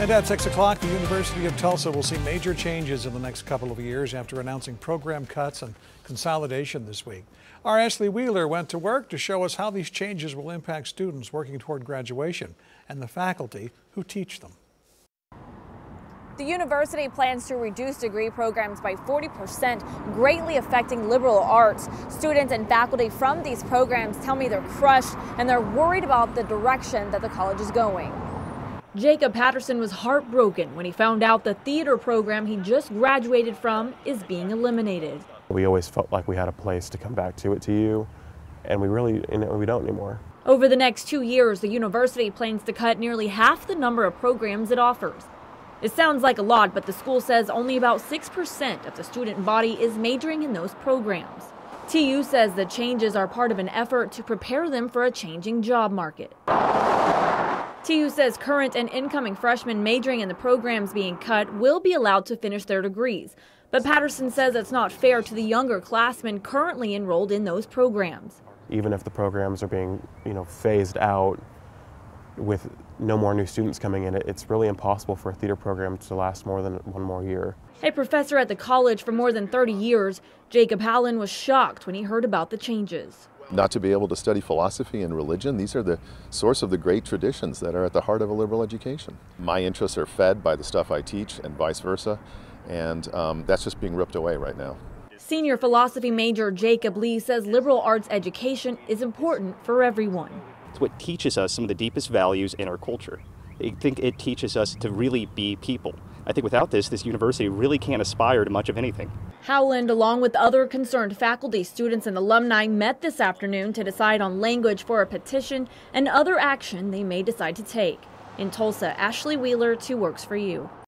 And at 6 o'clock, the University of Tulsa will see major changes in the next couple of years after announcing program cuts and consolidation this week. Our Ashley Wheeler went to work to show us how these changes will impact students working toward graduation and the faculty who teach them. The university plans to reduce degree programs by 40%, greatly affecting liberal arts. Students and faculty from these programs tell me they're crushed and they're worried about the direction that the college is going. Jacob Patterson was heartbroken when he found out the theater program he just graduated from is being eliminated. We always felt like we had a place to come back to it to you, and we really know, we don't anymore. Over the next two years, the university plans to cut nearly half the number of programs it offers. It sounds like a lot, but the school says only about 6% of the student body is majoring in those programs. TU says the changes are part of an effort to prepare them for a changing job market. TU says current and incoming freshmen majoring in the programs being cut will be allowed to finish their degrees. But Patterson says it's not fair to the younger classmen currently enrolled in those programs. Even if the programs are being, you know, phased out with no more new students coming in, it's really impossible for a theater program to last more than one more year. A professor at the college for more than 30 years, Jacob Howland was shocked when he heard about the changes not to be able to study philosophy and religion. These are the source of the great traditions that are at the heart of a liberal education. My interests are fed by the stuff I teach and vice versa, and um, that's just being ripped away right now. Senior philosophy major Jacob Lee says liberal arts education is important for everyone. It's what teaches us some of the deepest values in our culture. I think it teaches us to really be people. I think without this, this university really can't aspire to much of anything. Howland, along with other concerned faculty, students, and alumni, met this afternoon to decide on language for a petition and other action they may decide to take. In Tulsa, Ashley Wheeler, 2 Works for You.